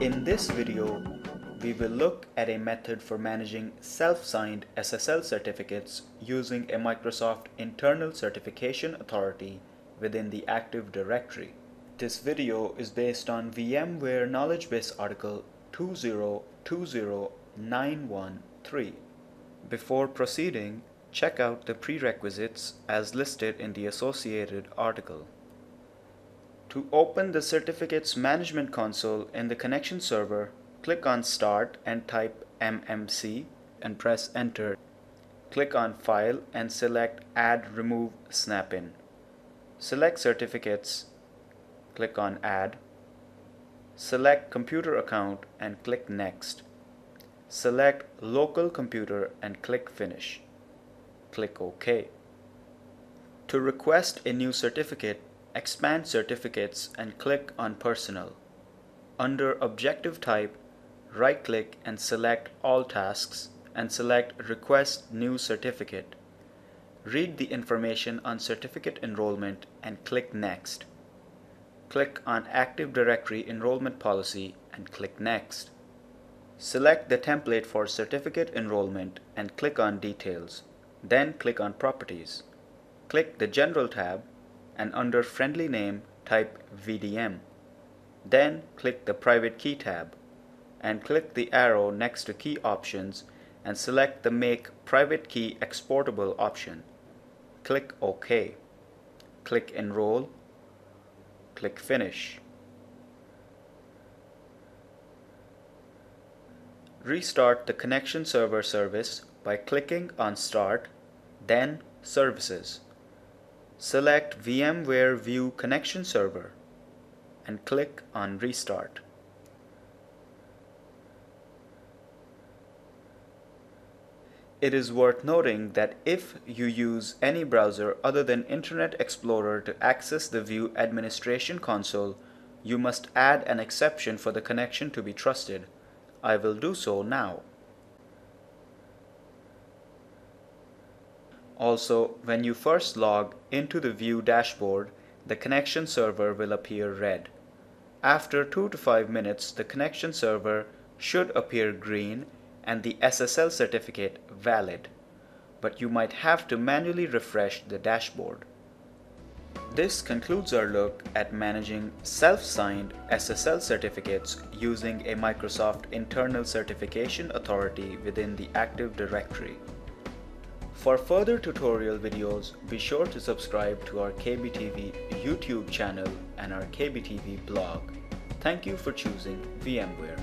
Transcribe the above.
In this video, we will look at a method for managing self-signed SSL certificates using a Microsoft internal certification authority within the Active Directory. This video is based on VMware Knowledge Base article 2020913. Before proceeding, check out the prerequisites as listed in the associated article. To open the Certificates Management Console in the connection server, click on Start and type MMC and press Enter. Click on File and select Add Remove Snap-in. Select Certificates, click on Add. Select Computer Account and click Next. Select Local Computer and click Finish. Click OK. To request a new certificate, expand Certificates and click on Personal. Under Objective Type, right-click and select All Tasks and select Request New Certificate. Read the information on certificate enrollment and click Next. Click on Active Directory Enrollment Policy and click Next. Select the template for certificate enrollment and click on Details. Then click on Properties. Click the General tab and under Friendly Name type VDM. Then click the Private Key tab and click the arrow next to Key Options and select the Make Private Key Exportable option. Click OK. Click Enroll. Click Finish. Restart the connection server service by clicking on Start, then Services. Select VMware View Connection Server and click on Restart. It is worth noting that if you use any browser other than Internet Explorer to access the View Administration Console, you must add an exception for the connection to be trusted. I will do so now. Also, when you first log into the View dashboard, the connection server will appear red. After 2 to 5 minutes, the connection server should appear green and the SSL certificate valid, but you might have to manually refresh the dashboard. This concludes our look at managing self-signed SSL certificates using a Microsoft internal certification authority within the Active Directory. For further tutorial videos, be sure to subscribe to our KBTV YouTube channel and our KBTV blog. Thank you for choosing VMware.